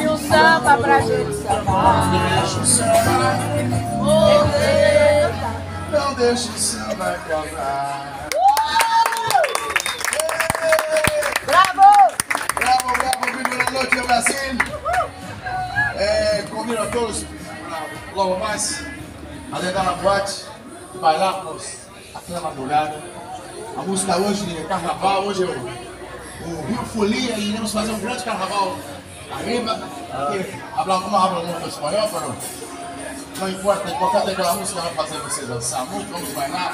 E o samba pra gente sambar. Deixa o samba, não deixa o samba cobrar. Bravo! Bravo, bravo, viva la noche Brasil! É, convido a todos logo mais adentrar na boate e bailarmos aqui na madrugada. A música hoje é carnaval, hoje é o, o Rio Folia e iremos fazer um grande carnaval arriba. Porque hablamos, não hablam muito espanhol, pero não importa, que a música vai fazer você dançar muito, vamos bailar.